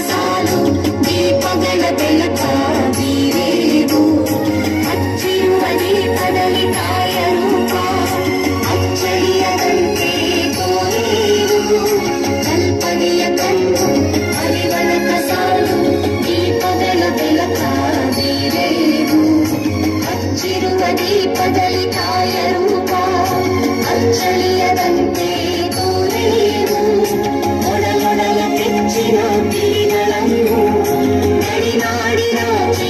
Cause りのりの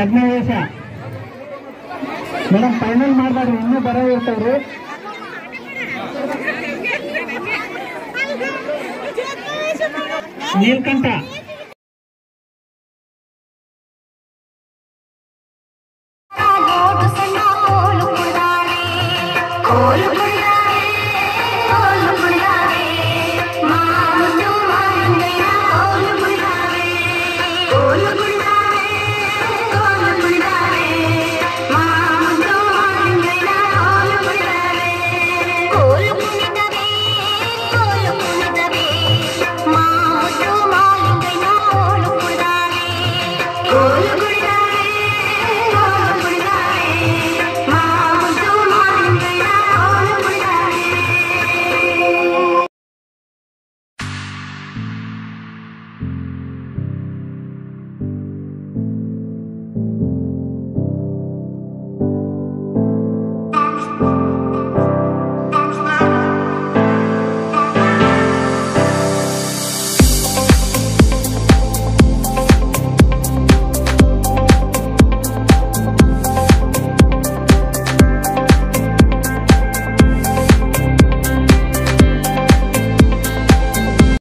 ಛದ್ಮವೇಶ madam final ಮಾಡಿದಾಗ ಇನ್ನೂ ಬರ ಇರ್ತಾವ್ರಿ. ನೀಲ್ಕಂಠ.